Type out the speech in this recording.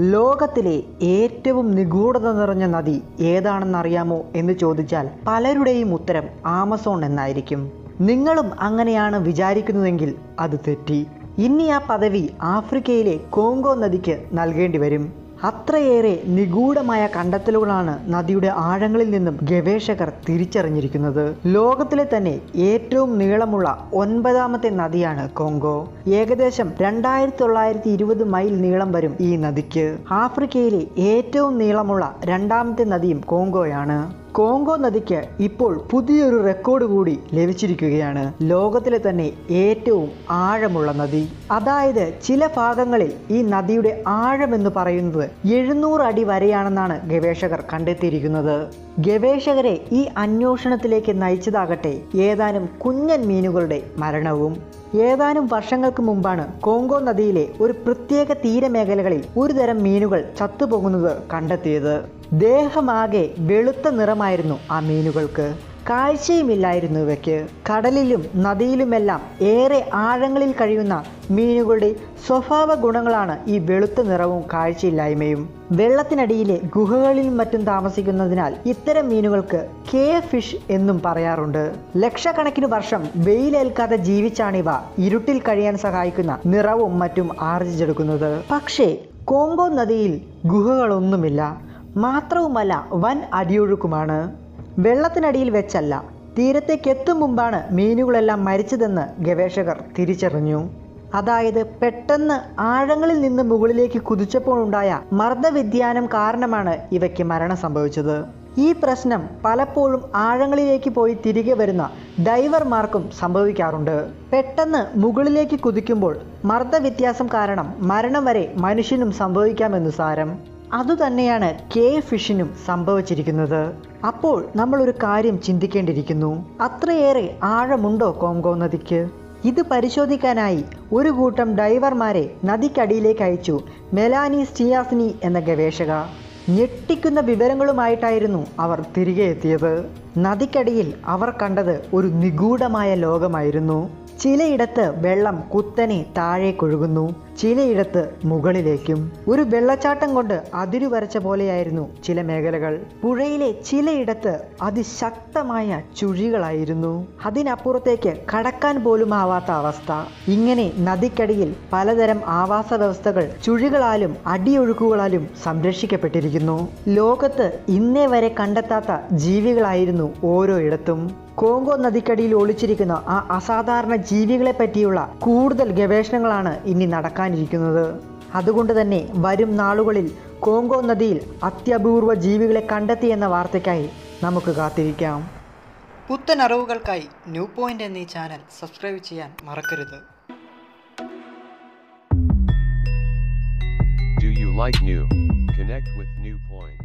ലോകത്തിലെ ഏറ്റവും നിഗൂഢത നിറഞ്ഞ നദി ഏതാണെന്നറിയാമോ എന്ന് ചോദിച്ചാൽ പലരുടെയും ഉത്തരം ആമസോൺ എന്നായിരിക്കും. നിങ്ങളും അങ്ങനെയാണ് വിചാരിക്കുന്നതെങ്കിൽ അത് തെറ്റി. ഇനി ആ പദവി ആഫ്രിക്കയിലെ കോങ്കോ നദിക്ക് നൽകേണ്ടി വരും. അത്രയേറെ നിഗൂഢമായ കണ്ടെത്തലുകളാണ് നദിയുടെ ആഴങ്ങളിൽ നിന്നും ഗവേഷകർ തിരിച്ചറിഞ്ഞിരിക്കുന്നത്. ലോകത്തിലെ തന്നെ ഏറ്റവും നീളമുള്ള ഒൻപതാമത്തെ നദിയാണ് കോങ്കോ. ഏകദേശം രണ്ടായിരത്തി തൊള്ളായിരത്തി ഇരുപത് മൈൽ നീളം വരും ഈ നദിക്ക്. ആഫ്രിക്കയിലെ ഏറ്റവും നീളമുള്ള രണ്ടാമത്തെ നദിയും കോങ്കോയാണ്. കോങ്കോ നദിക്ക് ഇപ്പോൾ പുതിയൊരു റെക്കോർഡ് കൂടി ലഭിച്ചിരിക്കുകയാണ്. ലോകത്തിലെ തന്നെ ഏറ്റവും ആഴമുള്ള നദി. അതായത് ചില ഭാഗങ്ങളിൽ ഈ നദിയുടെ ആഴം എന്ന് പറയുന്നത് എഴുന്നൂറ് അടി വരെയാണെന്നാണ് ഗവേഷകർ കണ്ടെത്തിയിരിക്കുന്നത്. ഗവേഷകരെ ഈ അന്വേഷണത്തിലേക്ക് നയിച്ചതാകട്ടെ ഏതാനും കുഞ്ഞൻ മീനുകളുടെ മരണവും. ഏതാനും വർഷങ്ങൾക്ക് മുമ്പാണ് കോങ്കോ നദിയിലെ ഒരു പ്രത്യേക തീരമേഖലകളിൽ ഒരുതരം മീനുകൾ ചത്തുപോകുന്നത് കണ്ടെത്തിയത്. ദേഹമാകെ വെളുത്ത നിറമായിരുന്നു ആ മീനുകൾക്ക്. കാഴ്ചയുമില്ലായിരുന്നു ഇവയ്ക്ക് കടലിലും നദിയിലുമെല്ലാം ഏറെ ആഴങ്ങളിൽ കഴിയുന്ന മീനുകളുടെ സ്വഭാവ ഗുണങ്ങളാണ് ഈ വെളുത്ത നിറവും കാഴ്ചയില്ലായ്മയും. വെള്ളത്തിനടിയിലെ ഗുഹകളിലും മറ്റും താമസിക്കുന്നതിനാൽ ഇത്തരം മീനുകൾക്ക് കേ ഫിഷ് എന്നും പറയാറുണ്ട്. ലക്ഷക്കണക്കിന് വർഷം വെയിലേൽക്കാതെ ജീവിച്ചാണിവ ഇരുട്ടിൽ കഴിയാൻ സഹായിക്കുന്ന നിറവും മറ്റും ആർജിച്ചെടുക്കുന്നത്. പക്ഷേ കോങ്കോ നദിയിൽ ഗുഹകളൊന്നുമില്ല. മാത്രവുമല്ല വൻ അടിയൊഴുക്കുമാണ്. വെള്ളത്തിനടിയിൽ വെച്ചല്ല തീരത്തേക്ക് എത്തും മുമ്പാണ് മീനുകളെല്ലാം മരിച്ചതെന്ന് ഗവേഷകർ തിരിച്ചറിഞ്ഞു. അതായത് പെട്ടെന്ന് ആഴങ്ങളിൽ നിന്ന് മുകളിലേക്ക് കുതിച്ചപ്പോൾ ഉണ്ടായ മർദ്ദവ്യതിയാനം കാരണമാണ് ഇവയ്ക്ക് മരണം സംഭവിച്ചത്. ഈ പ്രശ്നം പലപ്പോഴും ആഴങ്ങളിലേക്ക് പോയി തിരികെ വരുന്ന ഡൈവർമാർക്കും സംഭവിക്കാറുണ്ട്. പെട്ടെന്ന് മുകളിലേക്ക് കുതിക്കുമ്പോൾ മർദ്ദവ്യത്യാസം കാരണം മരണം വരെ മനുഷ്യനും സംഭവിക്കാമെന്ന് സാരം. അതുതന്നെയാണ് കെ ഫിഷിനും സംഭവിച്ചിരിക്കുന്നത്. അപ്പോൾ നമ്മൾ ഒരു കാര്യം ചിന്തിക്കേണ്ടിയിരിക്കുന്നു. അത്രയേറെ ആഴമുണ്ടോ കോംഗോ നദിക്ക്? ഇത് പരിശോധിക്കാനായി ഒരു കൂട്ടം ഡൈവർമാരെ നദിക്കടിയിലേക്ക് അയച്ചു മെലാനി സ്റ്റിയാസിനി എന്ന ഗവേഷക. ഞെട്ടിക്കുന്ന വിവരങ്ങളുമായിട്ടായിരുന്നു അവർ തിരികെ എത്തിയത്. നദിക്കടിയിൽ അവർ കണ്ടത് ഒരു നിഗൂഢമായ ലോകമായിരുന്നു. ചിലയിടത്ത് വെള്ളം കുത്തനെ താഴേക്കൊഴുകുന്നു. ചിലയിടത്ത് മുകളിലേക്കും ഒരു വെള്ളച്ചാട്ടം കൊണ്ട് അതിരു വരച്ച പോലെയായിരുന്നു ചില മേഖലകൾ. പുഴയിലെ ചിലയിടത്ത് അതിശക്തമായ ചുഴികളായിരുന്നു. അതിനപ്പുറത്തേക്ക് കടക്കാൻ പോലും ആവാത്ത അവസ്ഥ. ഇങ്ങനെ നദിക്കടിയിൽ പലതരം ആവാസ വ്യവസ്ഥകൾ ചുഴികളാലും അടിയൊഴുക്കുകളാലും സംരക്ഷിക്കപ്പെട്ടിരിക്കുന്നു. ലോകത്ത് ഇന്നേ വരെ കണ്ടെത്താത്ത ജീവികളായിരുന്നു ഓരോ ഇടത്തും കോങ്കോ നദിക്കടിയിൽ ഒളിച്ചിരിക്കുന്ന ആ അസാധാരണ ജീവികളെ പറ്റിയുള്ള കൂടുതൽ ഗവേഷണങ്ങളാണ് ഇനി നടക്കാനിരിക്കുന്നത് അതുകൊണ്ട് തന്നെ വരും നാളുകളിൽ കോങ്കോ നദിയിൽ അത്യപൂർവ ജീവികളെ കണ്ടെത്തി എന്ന വാർത്തയ്ക്കായി നമുക്ക് കാത്തിരിക്കാം പുത്തൻ അറിവുകൾക്കായി ന്യൂ പോയിന്റ് എന്നീ ചാനൽ സബ്സ്ക്രൈബ് ചെയ്യാൻ മറക്കരുത് Do you like new? Connect with New Point.